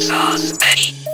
Sauce Betty.